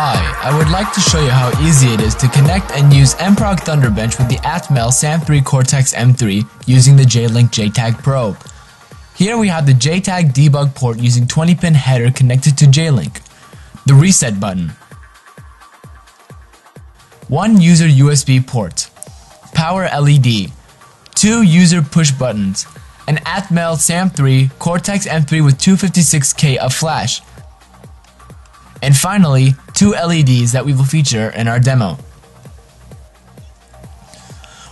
Hi, I would like to show you how easy it is to connect and use Emprog Thunderbench with the Atmel SAM3 Cortex M3 using the J-Link JTAG probe. Here we have the JTAG debug port using 20-pin header connected to J-Link. The reset button. One user USB port. Power LED. Two user push buttons. An Atmel SAM3 Cortex M3 with 256K of flash and finally, two LEDs that we will feature in our demo.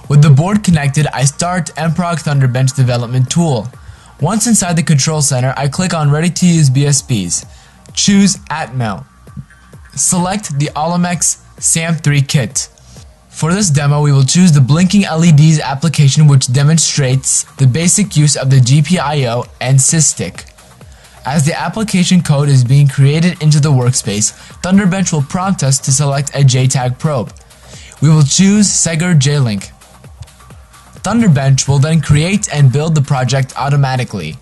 With the board connected, I start Emprog Thunderbench development tool. Once inside the control center, I click on Ready to Use BSPs. Choose Atmel. Select the Olimex SAM3 kit. For this demo, we will choose the Blinking LEDs application which demonstrates the basic use of the GPIO and SysTick. As the application code is being created into the workspace, Thunderbench will prompt us to select a JTAG probe. We will choose Segger J-Link. Thunderbench will then create and build the project automatically.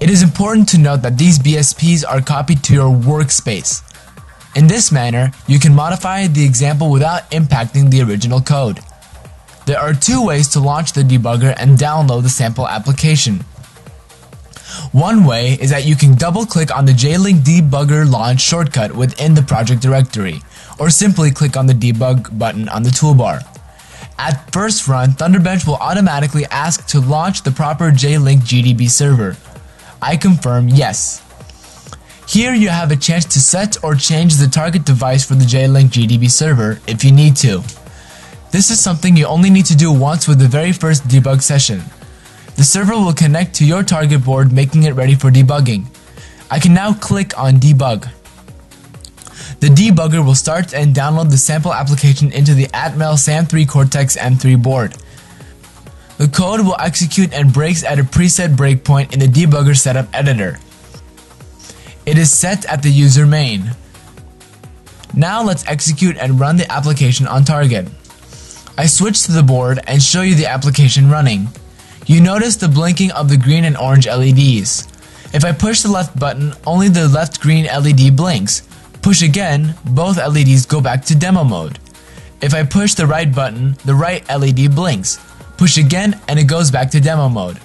It is important to note that these BSPs are copied to your workspace. In this manner, you can modify the example without impacting the original code. There are two ways to launch the debugger and download the sample application. One way is that you can double click on the J-Link debugger launch shortcut within the project directory, or simply click on the debug button on the toolbar. At first run, Thunderbench will automatically ask to launch the proper J-Link GDB server. I confirm yes. Here you have a chance to set or change the target device for the J-Link GDB server if you need to. This is something you only need to do once with the very first debug session. The server will connect to your target board making it ready for debugging. I can now click on debug. The debugger will start and download the sample application into the Atmel SAM3 Cortex M3 board. The code will execute and breaks at a preset breakpoint in the debugger setup editor. It is set at the user main. Now let's execute and run the application on target. I switch to the board and show you the application running. You notice the blinking of the green and orange LEDs. If I push the left button, only the left green LED blinks. Push again, both LEDs go back to demo mode. If I push the right button, the right LED blinks. Push again and it goes back to demo mode.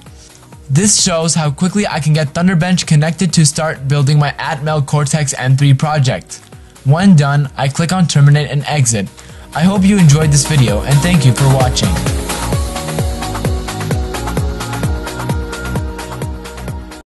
This shows how quickly I can get Thunderbench connected to start building my Atmel Cortex M3 project. When done, I click on terminate and exit. I hope you enjoyed this video and thank you for watching.